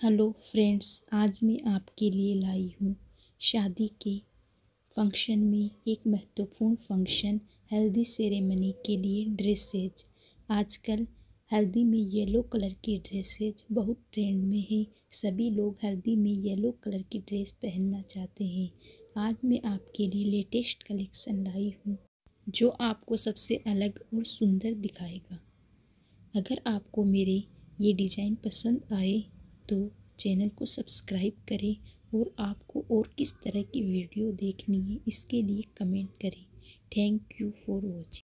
Hello friends, आज मैं आपके लिए लाई हूँ शादी के फ़ंक्शन में एक महत्वपूर्ण फ़ंक्शन, हल्दी सेरेमनी के लिए ड्रेसेज। आजकल हल्दी में येलो कलर की ड्रेसेज बहुत ट्रेंड में है। सभी लोग हल्दी में येलो कलर की ड्रेस पहनना चाहते हैं। आज मैं आपके लिए लेटेस्ट कलेक्शन लाई हूँ, जो आपको सबसे अलग और सुंदर दिखाएगा। अगर आपको मेरे ये डिज़ाइन पसंद आए तो चैनल को सब्सक्राइब करें और आपको और किस तरह की वीडियो देखनी है इसके लिए कमेंट करें। Thank you for watching.